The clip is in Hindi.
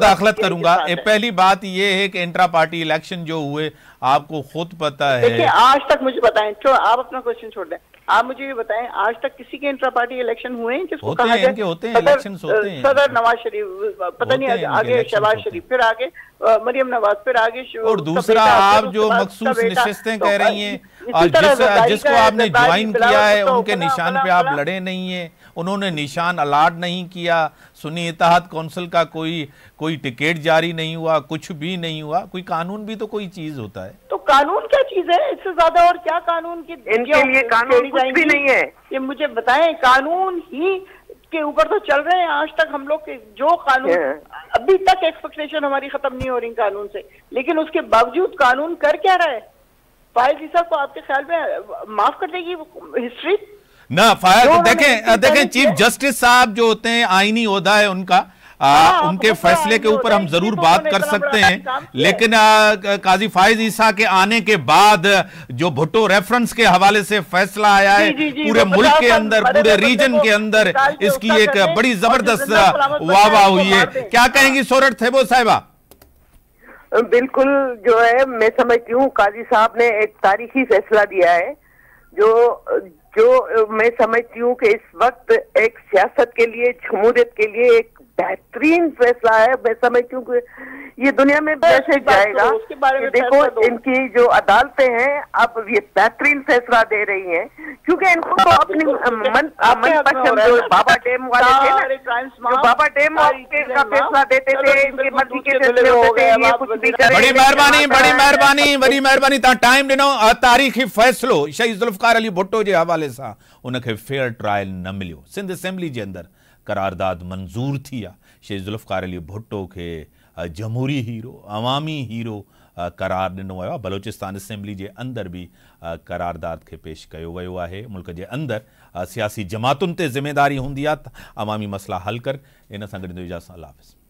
दाखलत करूँगा। ए, पहली बात ये है कि इंट्रा पार्टी इलेक्शन जो हुए आपको खुद पता है। देखिए आज तक मुझे बताएँ तो आप अपना क्वेश्चन छोड़ दें। आप मुझे ये बताएँ आज तक किसी के इंट्रा पार्टी इलेक्शन हुए हैं जिसको होते कहा हैं, जाए होते हैं, सदर- होते हैं। सदर नवाज़ शरीफ पता नहीं आगे शहबाज शरीफ फिर आगे मरियम नवाज़ फिर आगे और दूसरा आप जो मखसूस नशस्तें तो, कह रही हैं जिसको आपने ज्वाइन किया है उनके निशान पे आप लड़े नहीं है उन्होंने निशान अलाट नहीं किया सुनी इतिहाद कौंसिल का कोई कोई टिकट जारी नहीं हुआ कुछ भी नहीं हुआ कोई कानून भी तो कोई चीज़ होता है। तो कानून क्या चीज़ है? इससे ज़्यादा और क्या कानून की इनके लिए कानून कुछ भी नहीं है। ये मुझे बताएँ कानून ही के ऊपर तो चल रहे हैं। आज तक हम लोग के जो कानून अभी तक एक्सपेक्टेशन हमारी खत्म नहीं हो रही कानून से। लेकिन उसके बावजूद कानून कर क्या रहा है? फायद ईसा को आपके ख्याल में माफ़ कर देगी हिस्ट्री ना फायर जो उन्होंने देखें देखें चीफ जस्टिस साहब जो होते हैं आईनी ओहदा है उनका। आ, हाँ, उनके फैसले के ऊपर हम ज़रूर तो बात कर सकते हैं। लेकिन आ, काजी फायज ईसा के आने के बाद जो भुट्टो रेफरेंस के हवाले से फैसला आया है पूरे मुल्क के अंदर पूरे रीजन के अंदर इसकी एक बड़ी ज़बरदस्त वाह हुई है। क्या कहेंगी सोरठ थे वो साहिबा? बिल्कुल जो है मैं समझती हूँ काजी साहब ने एक तारीखी फैसला दिया है जो जो मैं समझती हूँ कि इस वक्त एक सियासत के लिए जमहूरियत के लिए एक बेहतरीन फैसला है मैं समझती हूँ ये दुनिया में मैसेज जाएगा। कि देखो इनकी जो अदालतें हैं अब ये बेहतरीन फैसला दे रही हैं क्योंकि इनको तो अपनी बिल्कुल, मन आपके हाथ में हो मनपसंद रहा है जो बाबा डैम वाले थे ना जो बाबा डैम के का फैसला देते थे इनके मर्ज़ी के फैसले होते थे ये कुछ भी करे बड़ी मेहरबानी बड़ी मेहरबानी बड़ी मेहरबानी तव्हां टाइम ॾिनो तारीख़ी फ़ैसिलो शहीद ज़ुल्फ़कार अली भुट्टो जे हवाले सां उनखे फेयर ट्रायल न मिलियो। सिंध असेंबली जे अंदरि करारदाद मंज़ूर थी। शे जुल्फ़ार अली भुट्टो खे जमहूरी हीरो, अवामी हीरो करार ॾिनो वियो बलोचिस्तान असेंबली जे अंदरि बि करारदाद खे पेश कयो वियो आहे। मुल्क जे अंदरि सियासी जमातुनि ते ज़िमेदारी हूंदी अवामी मसइला हल कर। इन सां गॾु इजाज़त अलाह हाफ़िज़।